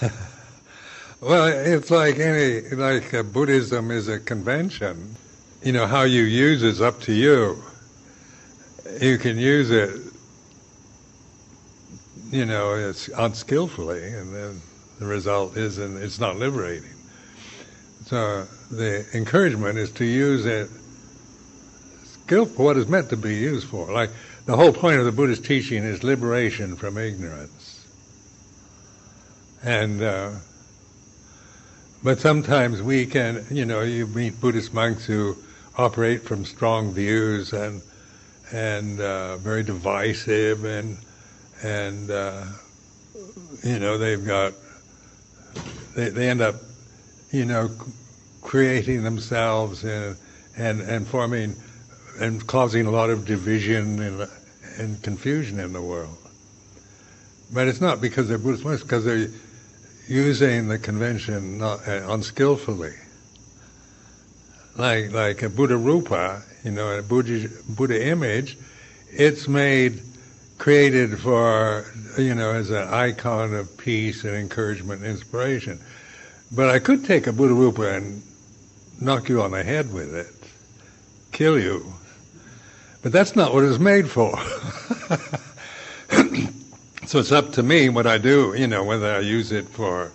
well, it's like any, like uh, Buddhism is a convention. You know, how you use it's up to you. You can use it, you know, it's unskillfully, and then the result is and it's not liberating. So the encouragement is to use it skill for what it's meant to be used for. Like the whole point of the Buddhist teaching is liberation from ignorance. And uh, but sometimes we can, you know, you meet Buddhist monks who operate from strong views and and uh, very divisive and and uh, you know they've got they, they end up you know creating themselves and and and forming and causing a lot of division and and confusion in the world. But it's not because they're Buddhist monks, because they're using the convention not, uh, unskillfully. Like like a Buddha rupa, you know, a Buddha, Buddha image, it's made, created for, you know, as an icon of peace and encouragement and inspiration. But I could take a Buddha rupa and knock you on the head with it, kill you. But that's not what it's made for. so it's up to me what I do, you know, whether I use it for,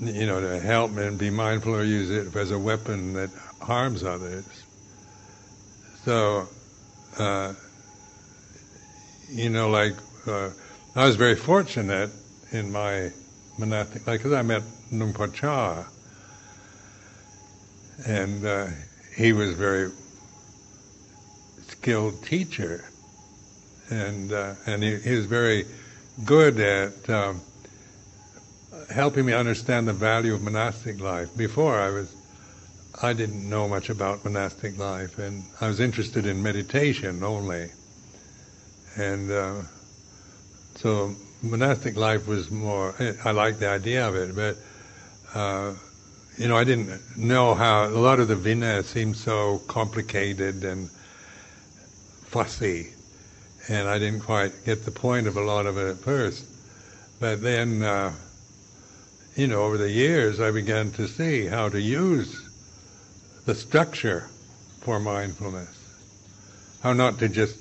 you know, to help and be mindful or use it as a weapon that harms others. So, uh, you know, like, uh, I was very fortunate in my monastic life because I met Por Chah, and uh, he was very skilled teacher, and uh, and he, he, was very good at um, helping me understand the value of monastic life. Before I was, I didn't know much about monastic life, and I was interested in meditation only, and uh, so monastic life was more. I liked the idea of it, but. Uh, you know, I didn't know how a lot of the Vinaya seemed so complicated and fussy, and I didn't quite get the point of a lot of it at first. But then, uh, you know, over the years, I began to see how to use the structure for mindfulness. How not to just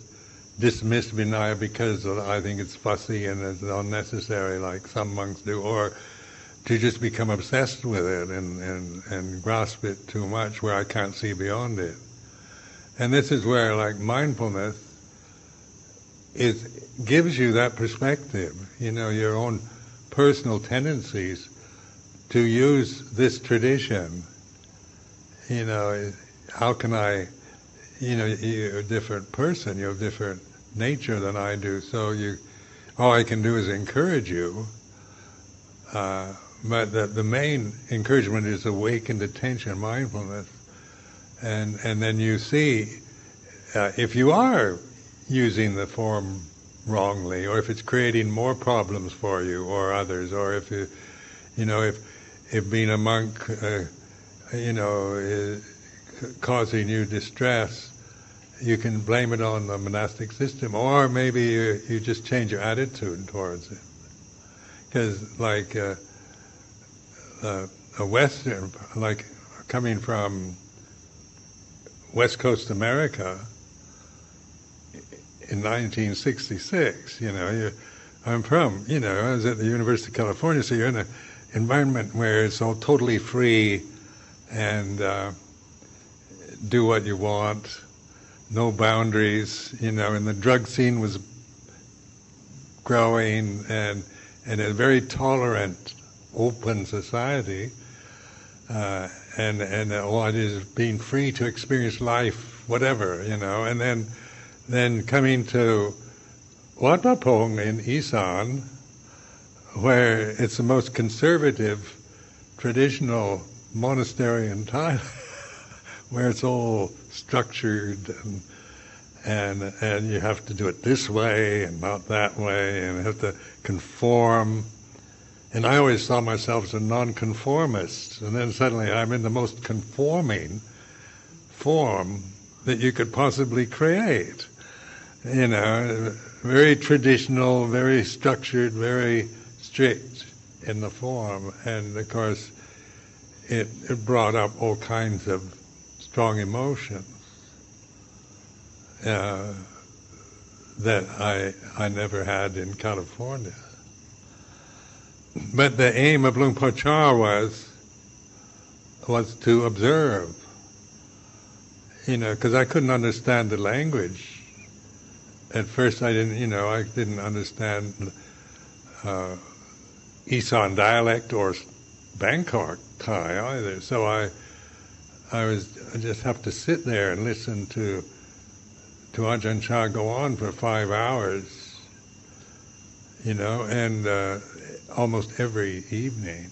dismiss Vinaya because I think it's fussy and it's unnecessary, like some monks do, or to just become obsessed with it and, and, and grasp it too much where I can't see beyond it. And this is where, like, mindfulness is gives you that perspective, you know, your own personal tendencies to use this tradition. You know, how can I, you know, you're a different person, you have a different nature than I do, so you, all I can do is encourage you. Uh, but the, the main encouragement is awakened attention, mindfulness and and then you see uh, if you are using the form wrongly, or if it's creating more problems for you or others, or if you, you know, if if being a monk, uh, you know, is causing you distress, you can blame it on the monastic system, or maybe you, you just change your attitude towards it. Because, like uh, uh, a Western, like coming from West Coast America in 1966. You know, you, I'm from, you know, I was at the University of California, so you're in an environment where it's all totally free and uh, do what you want, no boundaries, you know, and the drug scene was growing and, and a very tolerant, open society. Uh, and and uh, what is being free to experience life, whatever you know, and then then coming to Wat Pah in Isan, where it's the most conservative, traditional monastery in Thailand, where it's all structured and and and you have to do it this way and not that way, and have to conform and I always saw myself as a nonconformist. And then suddenly I'm in the most conforming form that you could possibly create. You know, very traditional, very structured, very strict. in the form, and of course, it, it brought up all kinds of strong emotions uh, that I I never had in California. But the aim of Luang Por Chah was was to observe, you know, because I couldn't understand the language. At first, I didn't, you know, I didn't understand uh, Isan dialect or Bangkok Thai either. So I, I was, I just have to sit there and listen to, to Ajahn Chah go on for five hours, you know, and uh, almost every evening.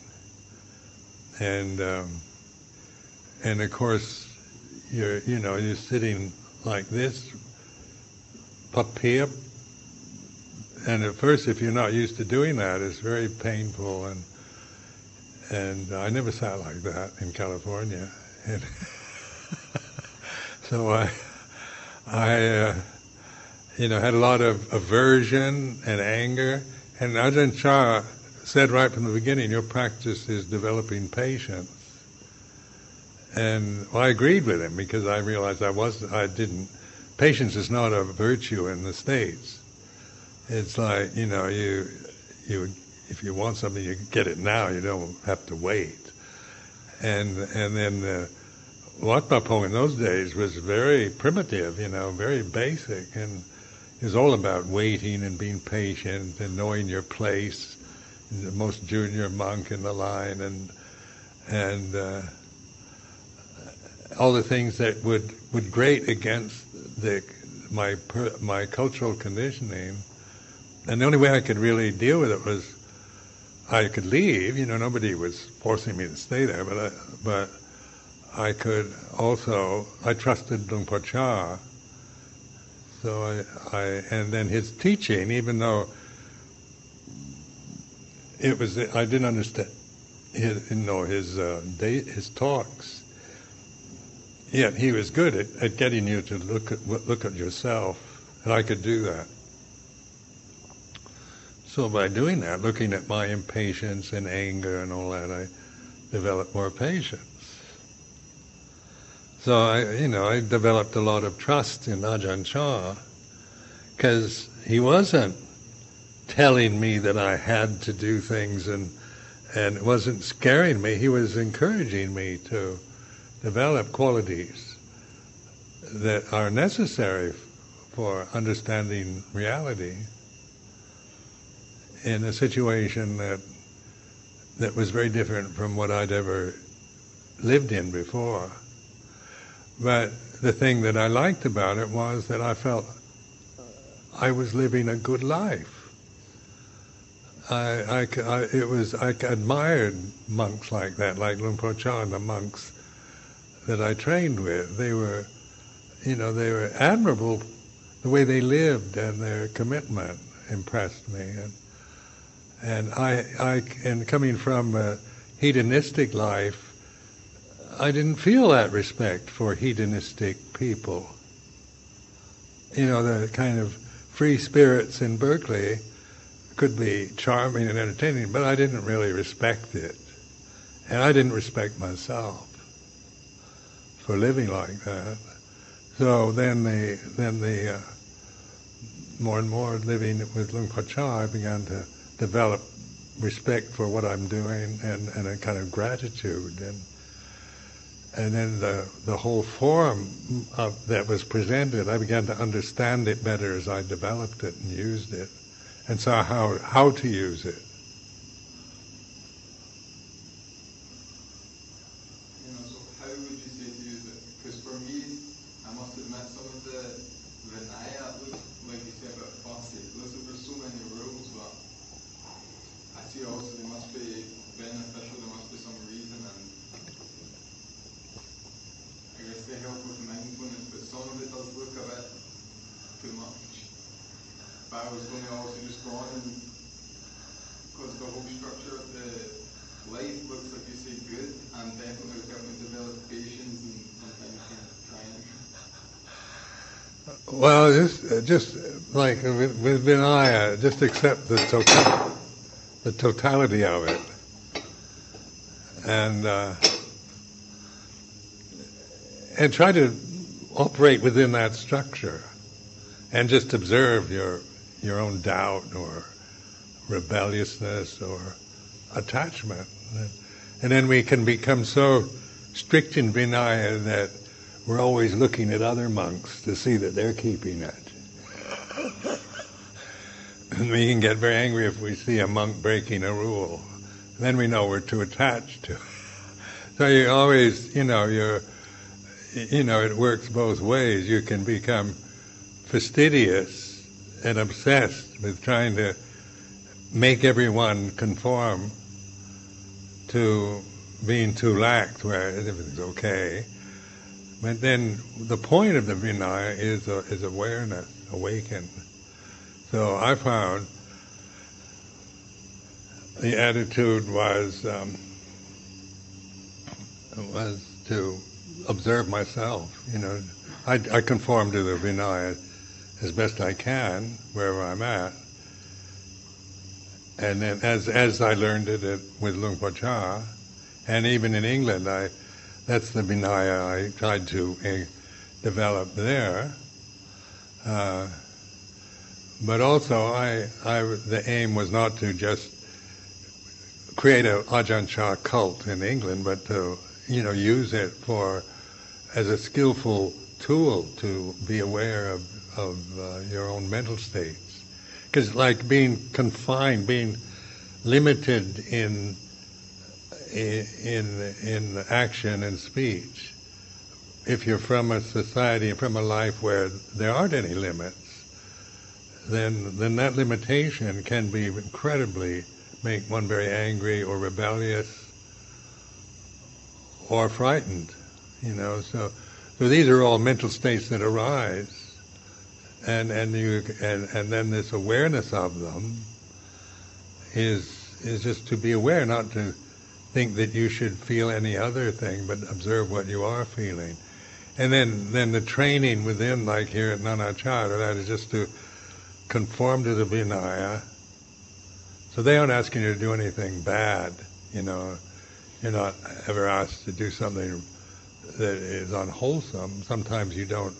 And um, and of course, you're you know you're sitting like this, papir. And at first, if you're not used to doing that, it's very painful. And and I never sat like that in California. And so I I uh, you know had a lot of aversion and anger. And Ajahn Chah said right from the beginning, your practice is developing patience. And well, I agreed with him because I realized I was I didn't. Patience is not a virtue in the states. It's like you know you you if you want something you get it now. You don't have to wait. And and then uh, Wat in those days was very primitive. You know, very basic, and was all about waiting and being patient and knowing your place, the most junior monk in the line, and and. Uh, all the things that would, would grate against the, my, my cultural conditioning. And the only way I could really deal with it was I could leave. You know, nobody was forcing me to stay there, but I, but I could also, I trusted Luang Por Chah. So I, I, and then his teaching, even though it was, I didn't understand, his, you know, his, uh, day, his talks Yet he was good at, at getting you to look at look at yourself, and I could do that. So by doing that, looking at my impatience and anger and all that, I developed more patience. So I, you know, I developed a lot of trust in Ajahn Chah because he wasn't telling me that I had to do things and and it wasn't scaring me. He was encouraging me to develop qualities that are necessary for understanding reality in a situation that that was very different from what I'd ever lived in before. But the thing that I liked about it was that I felt I was living a good life. I, I, I it was I admired monks like that, like Luang Por Chah and the monks that I trained with. They were, you know, they were admirable. The way they lived and their commitment impressed me. And, and I, I, and coming from a hedonistic life, I didn't feel that respect for hedonistic people. You know, the kind of free spirits in Berkeley could be charming and entertaining, but I didn't really respect it. And I didn't respect myself for living like that. So then the then the uh, more and more living with Luang Por Chah, I began to develop respect for what I'm doing and, and a kind of gratitude and and then the the whole form of, that was presented, I began to understand it better as I developed it and used it, and saw how how to use it. Well, just, uh, just uh, like uh, with, with Vinaya, just accept the totality. the totality of it. And uh, and try to operate within that structure and just observe your your own doubt or rebelliousness or attachment. And then we can become so strict in Vinaya that we're always looking at other monks to see that they're keeping it. and we can get very angry if we see a monk breaking a rule. Then we know we're too attached to it. So you always, you know, you're, you know, it works both ways. You can become fastidious and obsessed with trying to make everyone conform to being too lax, where everything's okay. But then the point of the Vinaya is, uh, is awareness, awaken. So I found the attitude was um, was to observe myself. You know, I, I conform to the Vinaya as best I can wherever I'm at. And then as as I learned it at, with Luang Por Chah, and even in England, I that's the Vinaya I tried to uh, develop there. Uh, but also, I, I, the aim was not to just create a Ajahn Chah cult in England, but to you know use it for as a skillful tool to be aware of of uh, your own mental states. Because like being confined, being limited in in in action and speech. If you're from a society, and from a life where there aren't any limits, then then that limitation can be incredibly make one very angry or rebellious or frightened. You know, so so these are all mental states that arise, and and you and and then this awareness of them is is just to be aware, not to think that you should feel any other thing, but observe what you are feeling. And then, then the training within, like here at Nanachat, that is just to conform to the Vinaya. So they aren't asking you to do anything bad, you know. You're not ever asked to do something that is unwholesome. Sometimes you don't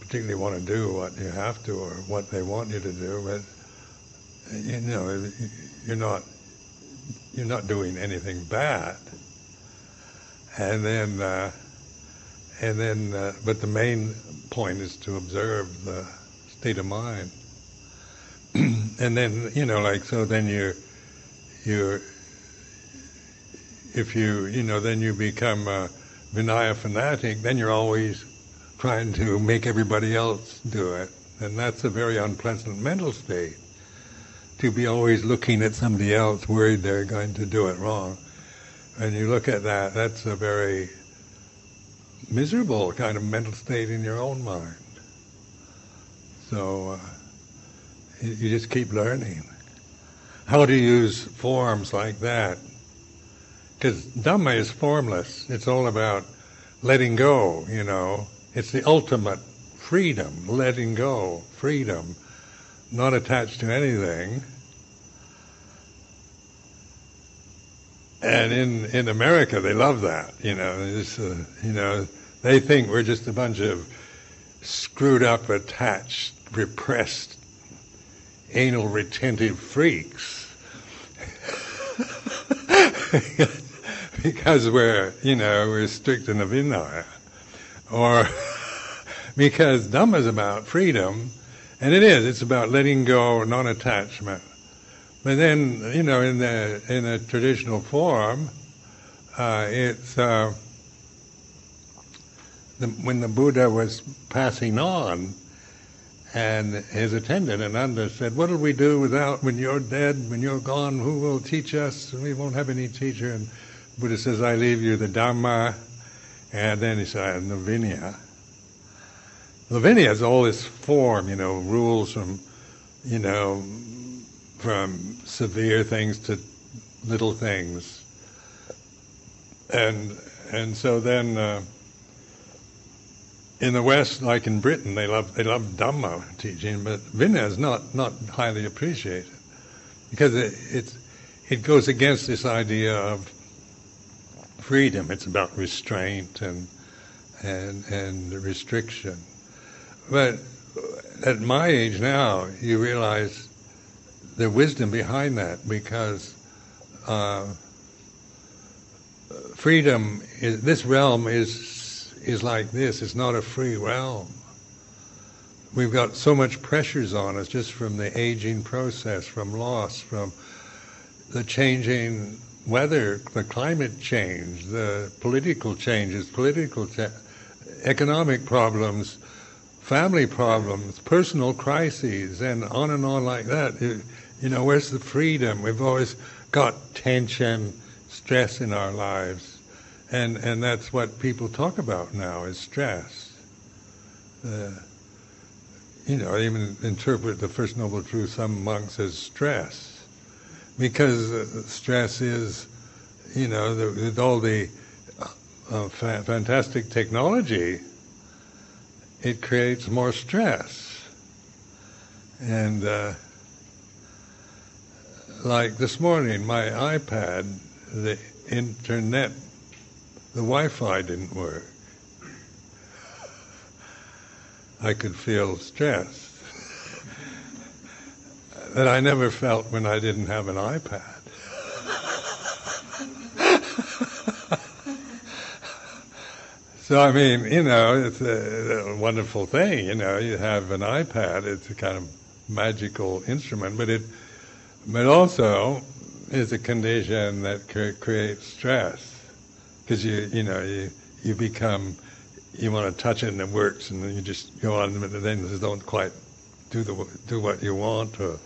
particularly want to do what you have to or what they want you to do, but you know, you're not you're not doing anything bad. And then, uh, and then, uh, but the main point is to observe the state of mind. and then, you know, like so, then you, you, if you, you know, then you become a Vinaya fanatic. Then you're always trying to make everybody else do it, and that's a very unpleasant mental state to be always looking at somebody else, worried they're going to do it wrong. And you look at that, that's a very miserable kind of mental state in your own mind. So uh, you just keep learning how to use forms like that. Because Dhamma is formless. It's all about letting go, you know. It's the ultimate freedom, letting go, freedom not attached to anything. And in, in America, they love that. You know, uh, you know, they think we're just a bunch of screwed up, attached, repressed, anal retentive freaks. because we're, you know, we're strict in the Vinaya. Or because Dhamma is about freedom and it is. It's about letting go, non-attachment. But then, you know, in the in a traditional form, uh, it's uh, the, when the Buddha was passing on, and his attendant Ananda said, "What will we do without when you're dead? When you're gone, who will teach us? We won't have any teacher." And Buddha says, "I leave you the Dhamma," and then he said, "And "The Vinaya." Lavinia has all this form, you know, rules from, you know, from severe things to little things. And and so then uh, in the West, like in Britain, they love they love Dhamma teaching, but Vinaya is not not highly appreciated because it, it's it goes against this idea of freedom. It's about restraint and and and restriction. But at my age now, you realize the wisdom behind that because uh, freedom is this realm is is like this. It's not a free realm. We've got so much pressures on us just from the aging process, from loss, from the changing weather, the climate change, the political changes, political cha- economic problems, family problems, personal crises, and on and on like that. You know, where's the freedom? We've always got tension, stress in our lives, and and that's what people talk about now is stress. Uh, you know, I even interpret the First Noble Truth, some monks, as stress because uh, stress is, you know, the, with all the uh, fa- fantastic technology, it creates more stress. And uh, like this morning, my iPad, the internet, the Wi-Fi didn't work. I could feel stress that I never felt when I didn't have an iPad. So I mean, you know, it's a, a, wonderful thing. You know, you have an iPad; it's a kind of magical instrument, but it, but also is a condition that cre- creates stress because you, you know, you you become you want to touch it and it works, and then you just go on, and then you don't quite do the do what you want or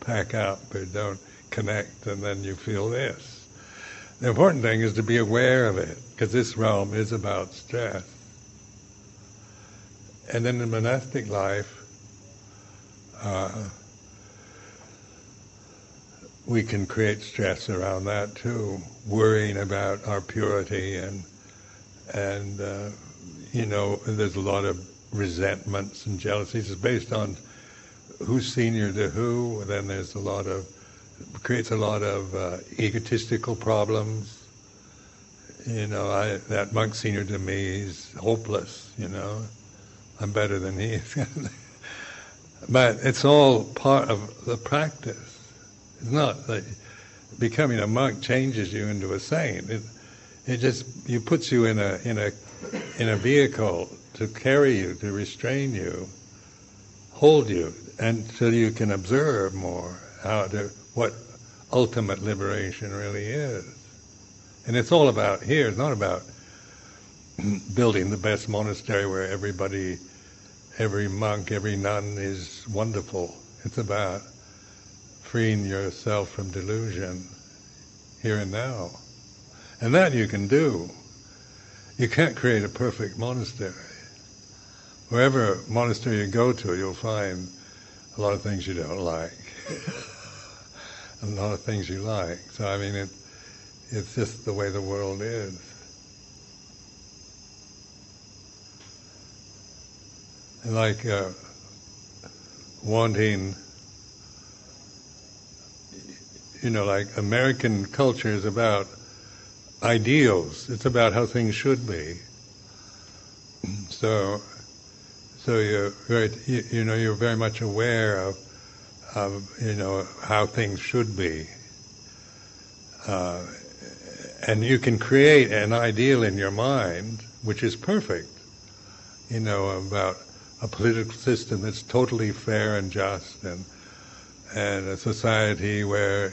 pack up or don't connect, and then you feel this. The important thing is to be aware of it, because this realm is about stress. And then in monastic life, uh, we can create stress around that too, worrying about our purity and and uh, you know there's a lot of resentments and jealousies. It's based on who's senior to who. Then there's a lot of creates a lot of uh, egotistical problems. You know, I, that monk senior to me is hopeless. You know, I'm better than he is. but it's all part of the practice. It's not that becoming a monk changes you into a saint. It, it just you puts you in a in a in a vehicle to carry you, to restrain you, hold you, until you can observe more how to what ultimate liberation really is. And it's all about here. It's not about building the best monastery where everybody, every monk, every nun is wonderful. It's about freeing yourself from delusion here and now. And that you can do. You can't create a perfect monastery. Wherever monastery you go to, you'll find a lot of things you don't like, a lot of things you like. So I mean, it, it's just the way the world is. Like uh, wanting, you know, like American culture is about ideals. It's about how things should be. So so you're very, you, you, know, you're very much aware of, of, you know, how things should be. Uh, and you can create an ideal in your mind, which is perfect, you know, about a political system that's totally fair and just, and and a society where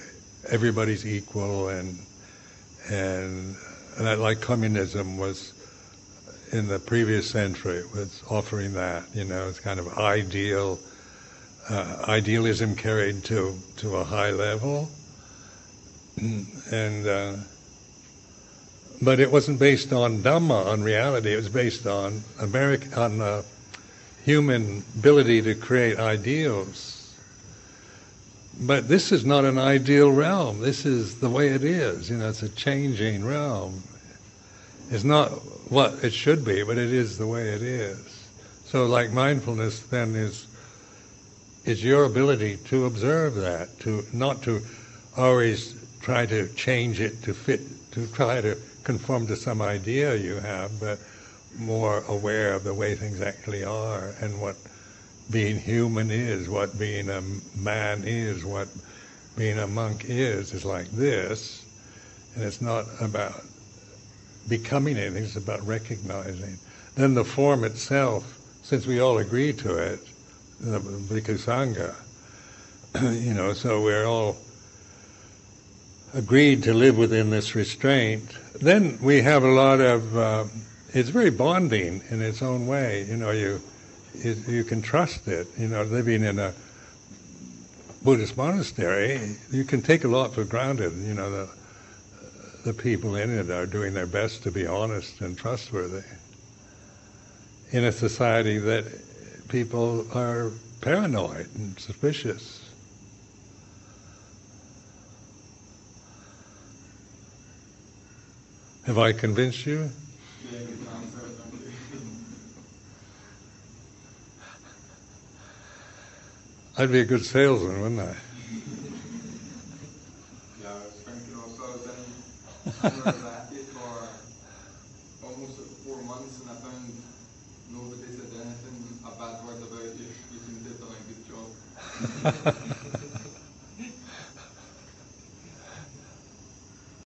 everybody's equal, and and that like communism was in the previous century was offering that. You know, it's kind of ideal, uh, idealism carried to to a high level, and uh, but it wasn't based on dhamma, on reality. It was based on American, on uh, human ability to create ideals. But this is not an ideal realm. This is the way it is. You know, it's a changing realm. It's not what it should be, but it is the way it is. So, like mindfulness, then is is your ability to observe that, to not to always try to change it to fit, to try to conform to some idea you have, but more aware of the way things actually are and what being human is, what being a man is, what being a monk is, is like this. And it's not about becoming anything, it's about recognizing. Then the form itself, since we all agree to it, the Bhikkhu you know, so we're all agreed to live within this restraint, then we have a lot of, uh, it's very bonding in its own way. You know, you, you, you can trust it. You know, living in a Buddhist monastery, you can take a lot for granted. You know, the, the people in it are doing their best to be honest and trustworthy. In a society that people are paranoid and suspicious. Have I convinced you? I'd be a good salesman, wouldn't I? Yeah, I was